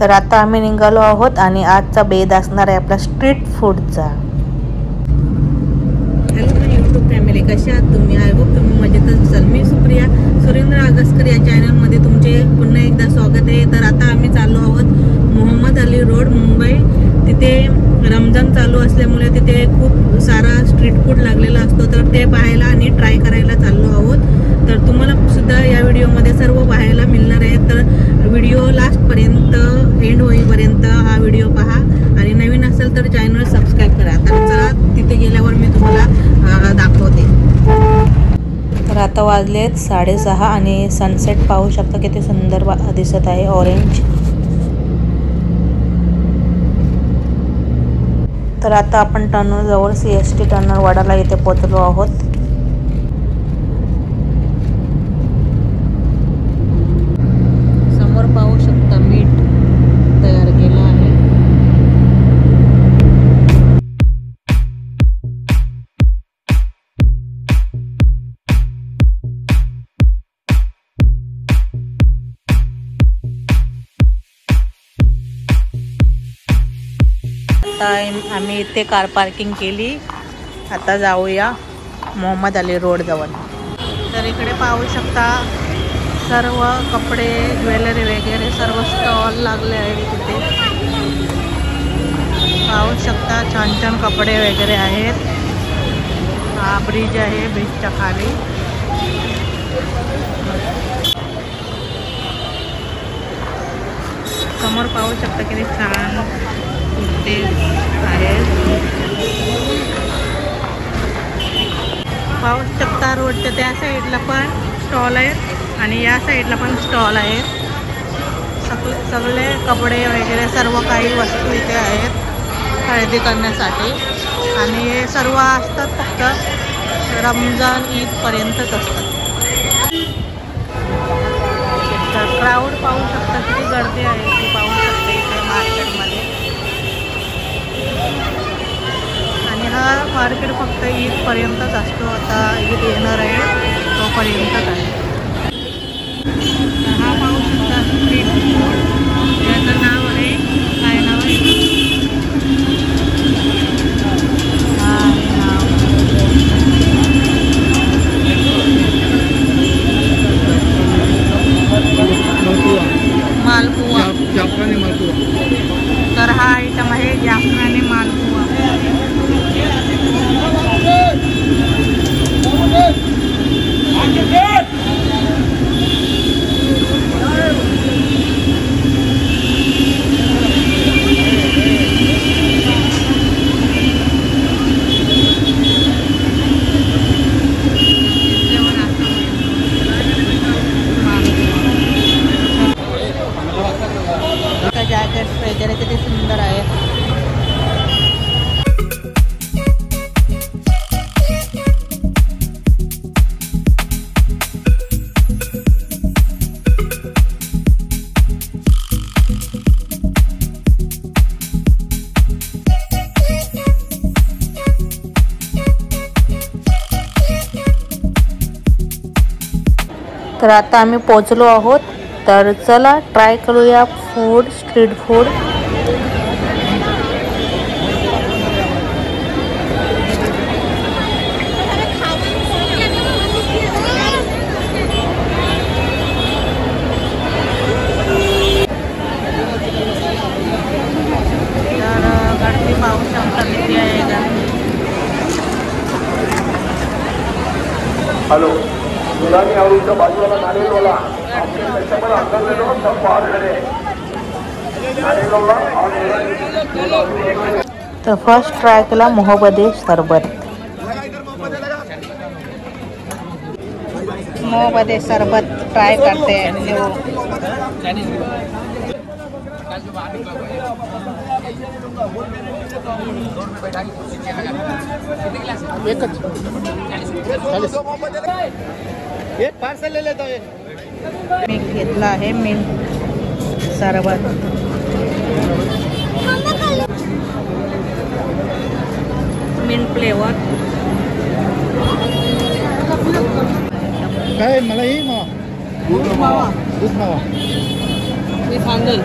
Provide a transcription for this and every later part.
तर आता आम्ही निघालो आहोत आणि आजचा बेद असणार आहे आपला स्ट्रीट फूडचा हॅलो यूट्यूब फॅमिली कशा आहात तुम्ही? आय होप तुम्ही मजेतच असाल. मी सुप्रिया. सुरेंद्र आगसकर या चॅनलमध्ये तुमचे पुन्हा एकदा स्वागत आहे. तर आता आम्ही चाललो आहोत मोहम्मद अली रोड मुंबई. तिथे रमजान चालू असल्यामुळे तिथे खूप सारा स्ट्रीट फूड लागलेला असतो. तर ते पाहायला आणि ट्राय करायला चाललो आहोत. तर तुम्हाला सुद्धा या व्हिडिओमध्ये सर्व पाहायला मिळणार आहे. तर व्हिडिओ लास्टपर्यंत एंड होईपर्यंत हा व्हिडिओ पहा. आणि नवीन असेल तर चॅनल सबस्क्राईब करा. तर चला तिथे गेल्यावर मी तुम्हाला दाखवते. तर आता वाजले आहेत साडेसहा आणि सनसेट पाहू शकता किती सुंदर दिसत आहे ऑरेंज तर आता आपण टर्नर जवळ C S T tunnel Wadala इथे पोचलो आहोत. आम्ही इथे कार पार्किंग केली. आता जाऊया मोहम्मद अली रोड जवळ. तर इकडे पाहू शकता सर्व कपडे ज्वेलरी वगैरे सर्व स्टॉल लागले आहेत तिथे पाहू शकता छान छान कपडे वगैरे आहेत. हा ब्रिज आहे ब्रिजच्या खाली. समोर पाहू शकता किती छान कुर्ते आहेत पाहू शकता रोडच्या त्या साईडला पण स्टॉल आहेत आणि या साईडला पण स्टॉल आहेत सग सगळे कपडे वगैरे सर्व काही वस्तू इथे आहेत खरेदी करण्यासाठी. आणि हे सर्व असतात फक्त रमजान ईदपर्यंतच असतात. तर क्राऊड पाहू शकता किती गर्दी आहे ती पाहू शकते इथे मार्केटमध्ये आणि हा मार्केट फक्त ईदपर्यंतच असतो आता ईद येणार आहे तोपर्यंतच आहे. हा पाहू शकता स्ट्रीट फूड तर आता आम्ही पोचलो आहोत. तर चला ट्राय करूया फूड स्ट्रीट फूड पाहू शकता हॅलो. मुलांनी आवडीच्या बाजूला नारेगावला त्याच्यामध्ये पार झाले तर फर्स्ट ट्राय केला मोहबदे सरबत. मोहबदे सरबत ट्राय करते. एक पार्सल ले लेता हूँ। एक मी घेतला आहे मिंट सरबत मिंट फ्लेवर काय मला ही मग दूध मावा. दूध मावा. मी सांगेल.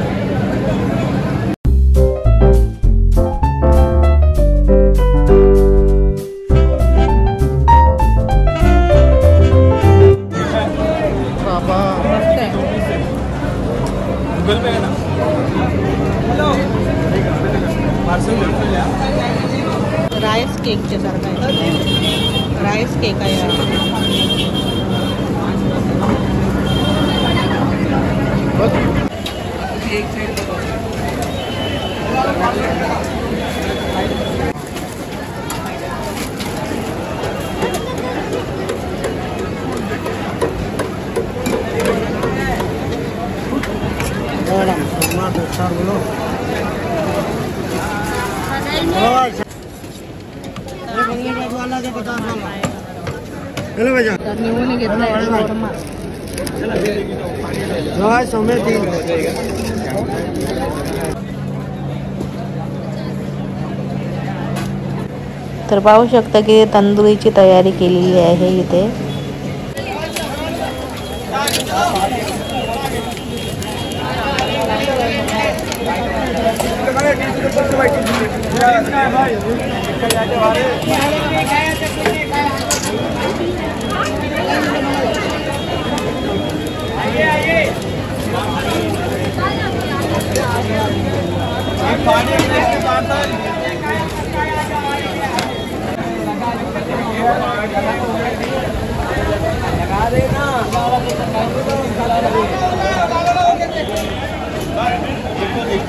गूगल पे है ना? पार्सल राईस केकचे सारखं आहे राईस केक आहे चलो भैया तर निवडून घेतलाय तीन तर की तंदुरीची तयारी केलेली आहे इथे. लगा देना लगा देना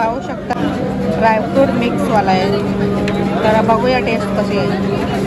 पाहू शकता. ड्रायफ्रूट मिक्सवाला आहे. तर बघूया टेस्ट कशी आहे.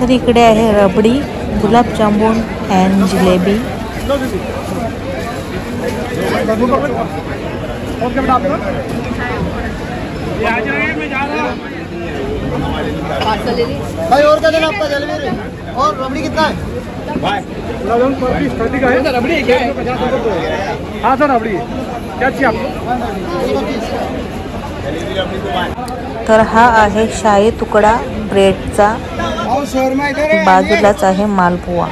तर इकडे आहे रबडी गुलाब गुलाबजामुन अँड जिलेबी. भाई और क्या देना आपका जलेबी? और रबड़ी कितना है? रबड़ी क्या? है। हाँ सर रबड़ी क्या चाहिए आपको? तर हा आहे शाही तुकडा ब्रेडचा. और शोरमा इधर है बाजूलाच आहे मालपुवा.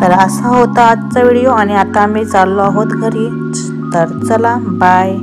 तर असा होता आजचा व्हिडिओ आणि आता आम्ही चाललो आहोत घरी. तर चला बाय